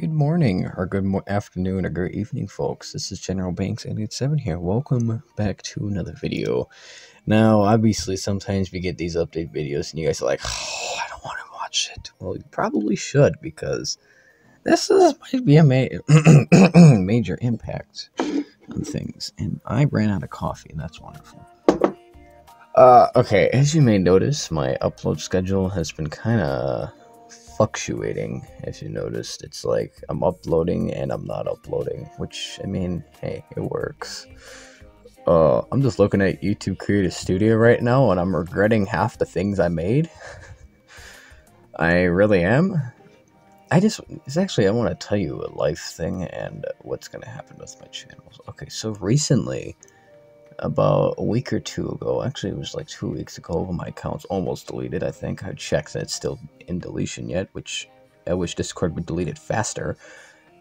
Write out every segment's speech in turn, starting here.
Good morning, or good mo- afternoon, or good evening, folks. This is General Banks 887 here. Welcome back to another video. Now, obviously, sometimes we get these update videos, and you guys are like, "Oh, I don't want to watch it." Well, you probably should because this is might be a ma- major impact on things. And I ran out of coffee, and that's wonderful. Uh, okay, as you may notice, my upload schedule has been kind of fluctuating. If you noticed, it's like I'm uploading and I'm not uploading, which I mean, hey, it works. Uh, I'm just looking at YouTube Creative Studio right now, and I'm regretting half the things I made. I really am. I just, it's actually, I want to tell you a life thing and what's going to happen with my channels. Okay, so recently, about a week or two ago. Actually, it was like two weeks ago. My account's almost deleted. I think I checked that it's still in deletion yet, which I wish Discord would delete it faster.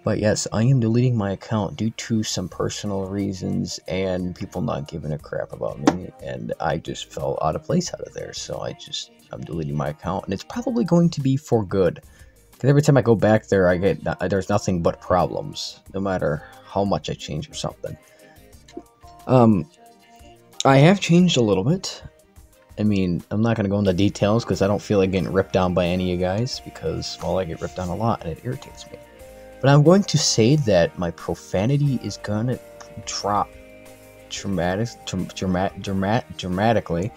But yes, I am deleting my account due to some personal reasons and people not giving a crap about me. And I just fell out of place out of there. So I just, I'm deleting my account. And it's probably going to be for good. Because every time I go back there, I get, there's nothing but problems. No matter how much I change or something. Um, I have changed a little bit. I mean, I'm not going to go into details because I don't feel like getting ripped down by any of you guys because, well, I get ripped down a lot and it irritates me. But I'm going to say that my profanity is going to drop dramatic, dramatic, dramatic, dramatically.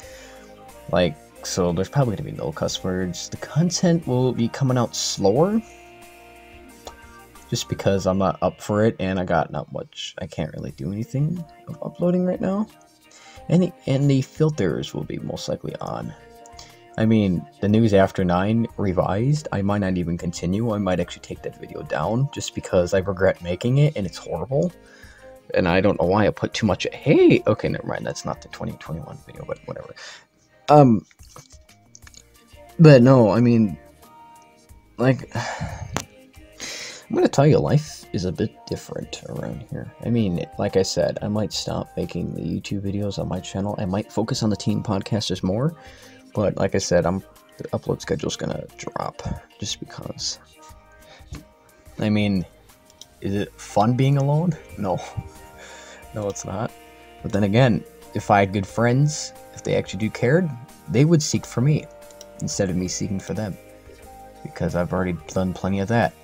Like, so there's probably going to be no cuss words. The content will be coming out slower just because I'm not up for it and I got not much. I can't really do anything of uploading right now and the, and the filters will be most likely on. I mean, the news after 9 revised, I might not even continue. I might actually take that video down just because I regret making it and it's horrible. And I don't know why I put too much. Hey, okay, never mind. That's not the 2021 video, but whatever. Um, but no, I mean, like, I'm gonna tell you, life is a bit different around here. I mean, like I said, I might stop making the YouTube videos on my channel. I might focus on the team podcasters more, but like I said, I'm the upload schedule's gonna drop just because. I mean, is it fun being alone? No, no, it's not. But then again, if I had good friends, if they actually do cared, they would seek for me instead of me seeking for them because I've already done plenty of that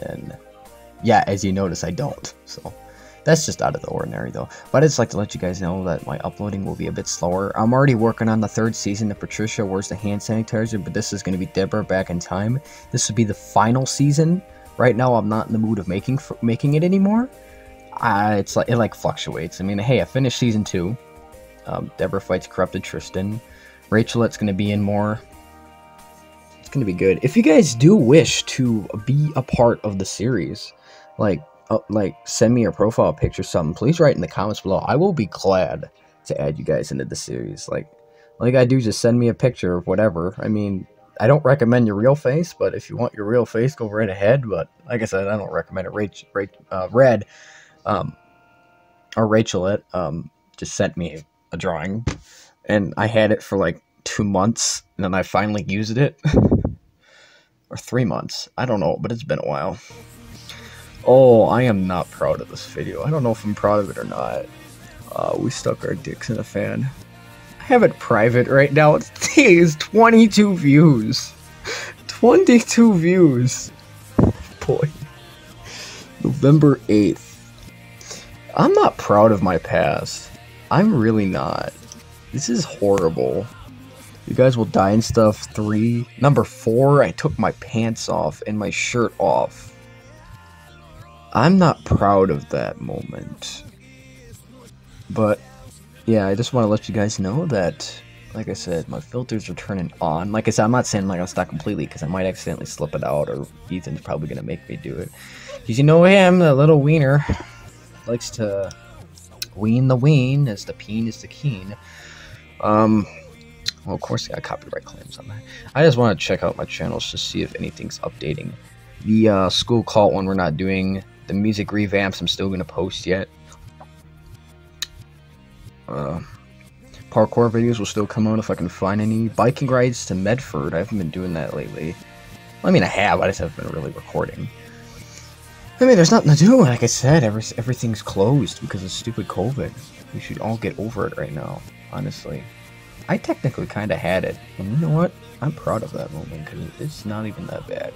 and yeah, as you notice, I don't. So that's just out of the ordinary though. But I just like to let you guys know that my uploading will be a bit slower. I'm already working on the third season of Patricia Where's the Hand Sanitizer, but this is going to be Deborah Back in Time. This will be the final season. Right now, I'm not in the mood of making making it anymore. Uh, it's like it like fluctuates. I mean, hey, I finished season two. Um, Deborah fights corrupted Tristan. Rachelette's going to be in more gonna be good. If you guys do wish to be a part of the series, like uh, like send me your profile picture, something. Please write in the comments below. I will be glad to add you guys into the series. Like you gotta do just send me a picture of whatever. I mean, I don't recommend your real face, but if you want your real face, go right ahead. But like I said, I don't recommend it. Rach, Rach, uh, Red, um, or Rachelette, um, just sent me a drawing, and I had it for like two months, and then I finally used it. or three months. I don't know, but it's been a while. Oh, I am not proud of this video. I don't know if I'm proud of it or not. Uh, we stuck our dicks in a fan. I have it private right now. It is 22 views. 22 views. Boy. November 8th. I'm not proud of my past. I'm really not. This is horrible. You guys will die and stuff. Three. Number four, I took my pants off and my shirt off. I'm not proud of that moment. But, yeah, I just want to let you guys know that, like I said, my filters are turning on. Like I said, I'm not saying like I'll stop completely because I might accidentally slip it out or Ethan's probably going to make me do it. Because you know him, the little wiener, likes to wean the wean as the peen is the keen. Um, well, of course, I got copyright claims on that. I just want to check out my channels to see if anything's updating. The uh, school cult one we're not doing. The music revamps I'm still going to post yet. Uh, parkour videos will still come out if I can find any. Biking rides to Medford. I haven't been doing that lately. I mean, I have. I just haven't been really recording. I mean, there's nothing to do. Like I said, every, everything's closed because of stupid COVID. We should all get over it right now, honestly. I technically kind of had it, and you know what? I'm proud of that moment because it's not even that bad.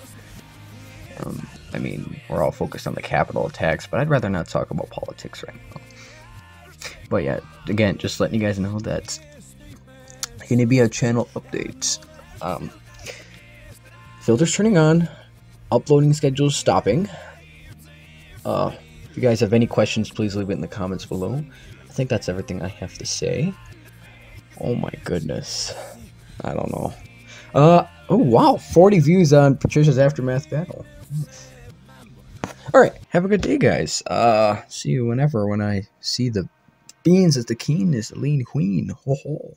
Um, I mean, we're all focused on the Capitol attacks, but I'd rather not talk about politics right now. But yeah, again, just letting you guys know that going to be a channel update. Um, filters turning on, uploading schedules stopping. Uh, if you guys have any questions, please leave it in the comments below. I think that's everything I have to say. Oh my goodness. I don't know. Uh, oh wow, 40 views on Patricia's Aftermath battle. Alright, have a good day, guys. Uh, see you whenever when I see the beans as the the lean queen. Ho ho.